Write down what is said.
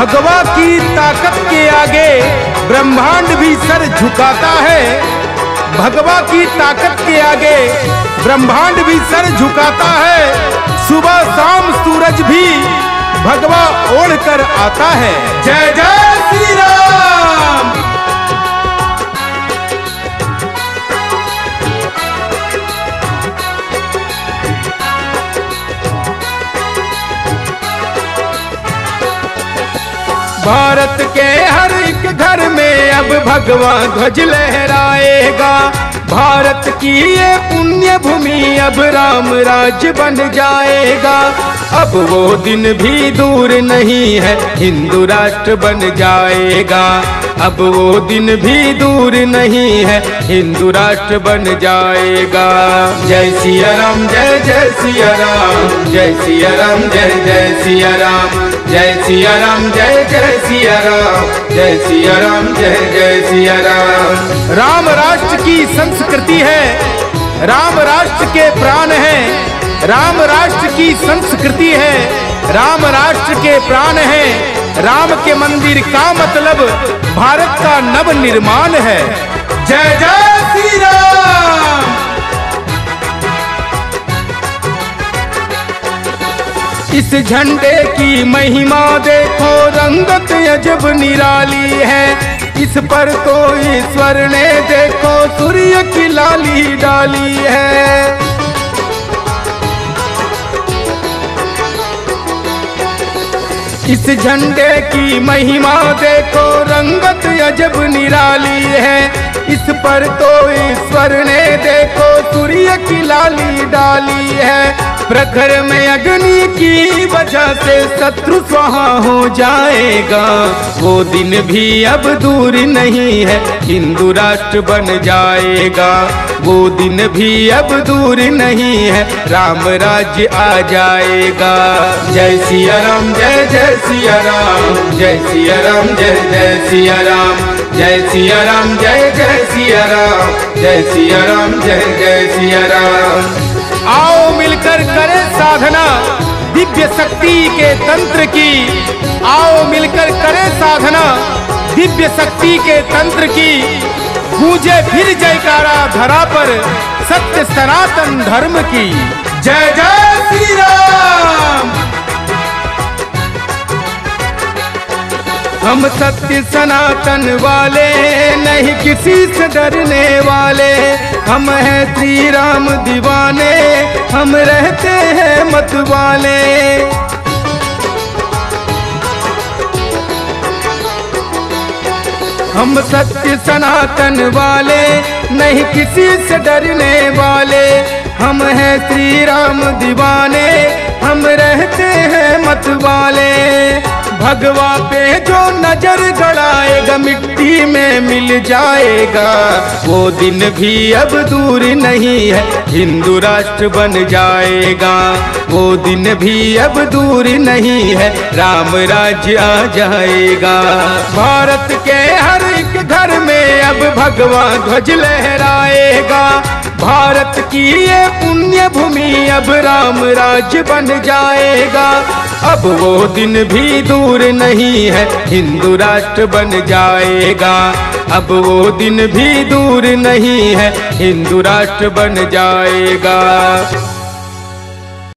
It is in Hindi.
भगवा की ताकत के आगे ब्रह्मांड भी सर झुकाता है। भगवा की ताकत के आगे ब्रह्मांड भी सर झुकाता है। सुबह शाम सूरज भी भगवा ओढ़ कर आता है। जय जय श्री राम। भारत के हर एक घर में अब भगवा ध्वज लहराएगा। भारत की ये पुण्य भूमि अब राम राज्य बन जाएगा। अब वो दिन भी दूर नहीं है, हिंदू राष्ट्र बन जाएगा। अब वो दिन भी दूर नहीं है, हिंदू राष्ट्र बन जाएगा। जय सिया राम, जय जय सिया राम, जय सिया राम, जय जय सिया राम। जय सिया राम जय जय सिया राम जय सिया राम जय जय सिया राम राम राष्ट्र की संस्कृति है राम राष्ट्र के प्राण है राम राष्ट्र की संस्कृति है राम राष्ट्र के प्राण है राम के मंदिर का मतलब भारत का नव निर्माण है। जय जय श्री राम इस झंडे की महिमा देखो, रंगत अजब निराली है। इस पर तो ईश्वर ने देखो, सूर्य की लाली डाली है। इस झंडे की महिमा देखो, रंगत अजब निराली है। इस पर तो ईश्वर ने देखो, सूर्य की लाली डाली है। प्रखर में अग्नि की वजह से शत्रु स्वाहा हो जाएगा। वो दिन भी अब दूर नहीं है, हिंदू राष्ट्र बन जाएगा। वो दिन भी अब दूर नहीं है, राम राज्य आ जाएगा। जय सिया राम, जय जय सिया राम, जय सिया राम, जय जय सिया राम, जय सिया राम, जय जय सिया राम, जय सिया राम, जय जय सिया राम। आओ मिलकर करें साधना। दिव्य शक्ति के तंत्र की। आओ मिलकर करें साधना। दिव्य शक्ति के तंत्र की। गूंजे फिर जयकारा धरा पर सत्य सनातन धर्म की। जय जय श्री राम हम सत्य सनातन वाले नहीं किसी से डरने वाले हम हैं श्री राम दीवाने, हम रहते हैं मत वाले हम सत्य सनातन वाले, नहीं किसी से डरने वाले। हम हैं श्री राम दीवाने, हम रहते हैं मत वाले भगवा पे जो नज़र गड़ाएगा, मिट्टी में मिल जाएगा। वो दिन भी अब दूर नहीं है, हिंदू राष्ट्र बन जाएगा। वो दिन भी अब दूर नहीं है, राम राज्य आ जाएगा। भारत के हर घर में अब भगवा ध्वज लहराएगा। भारत की ये पुण्य भूमि अब राम राज्य बन जाएगा। अब वो दिन भी दूर नहीं है, हिंदू राष्ट्र बन जाएगा। अब वो दिन भी दूर नहीं है, हिंदू राष्ट्र बन जाएगा।